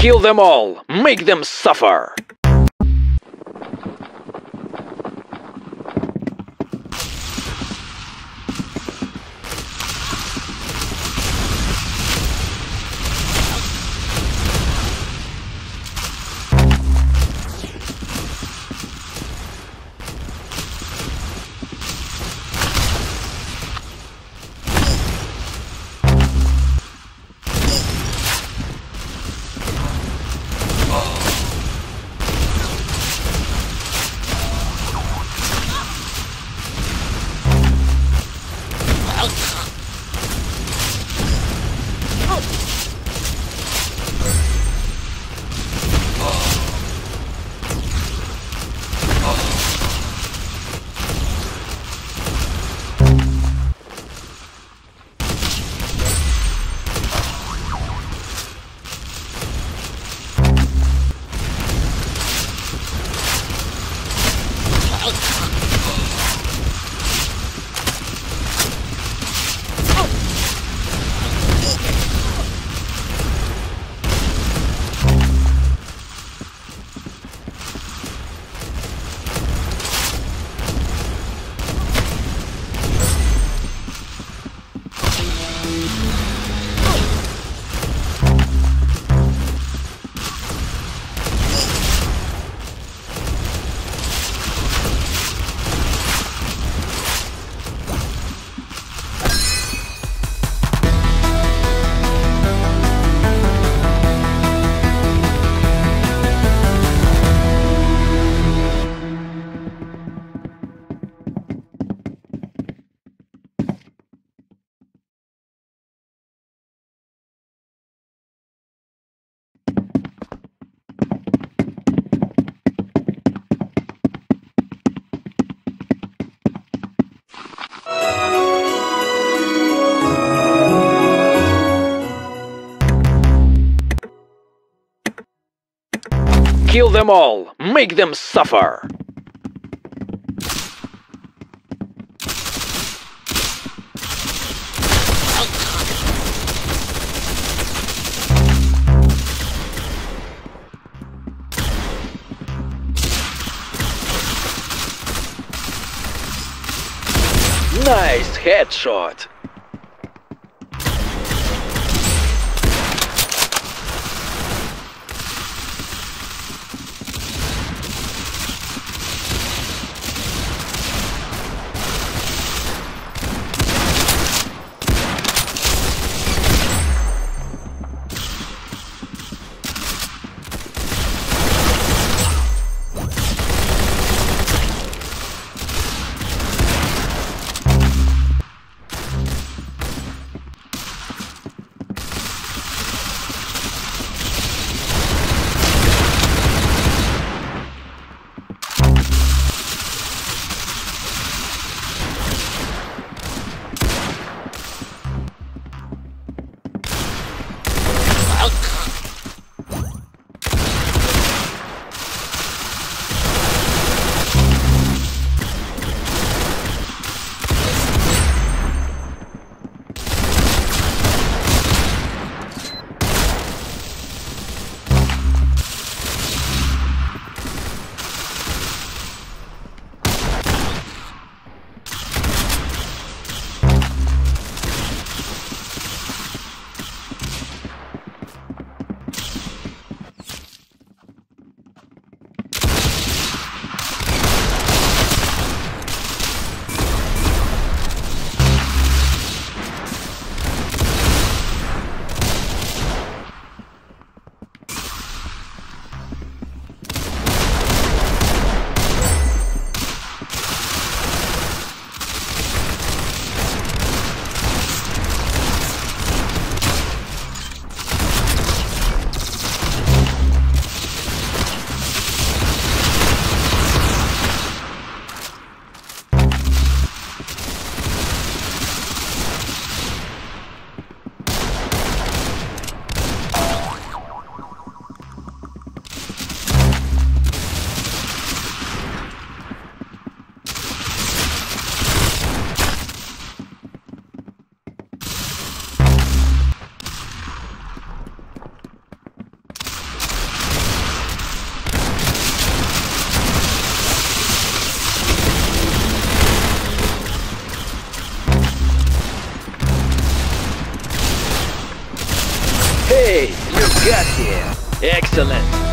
Kill them all! Make them suffer! Kill them all! Make them suffer! Nice headshot! Hey, you got here. Excellent.